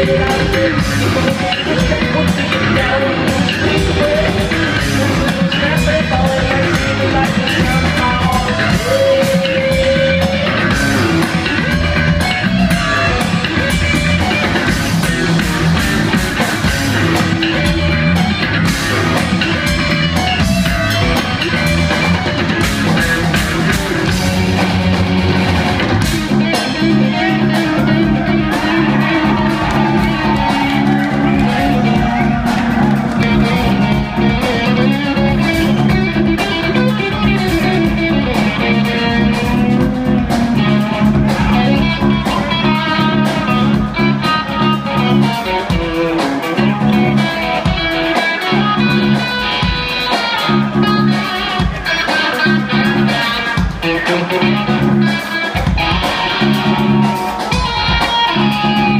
Get out of here, you. won't down Thank you.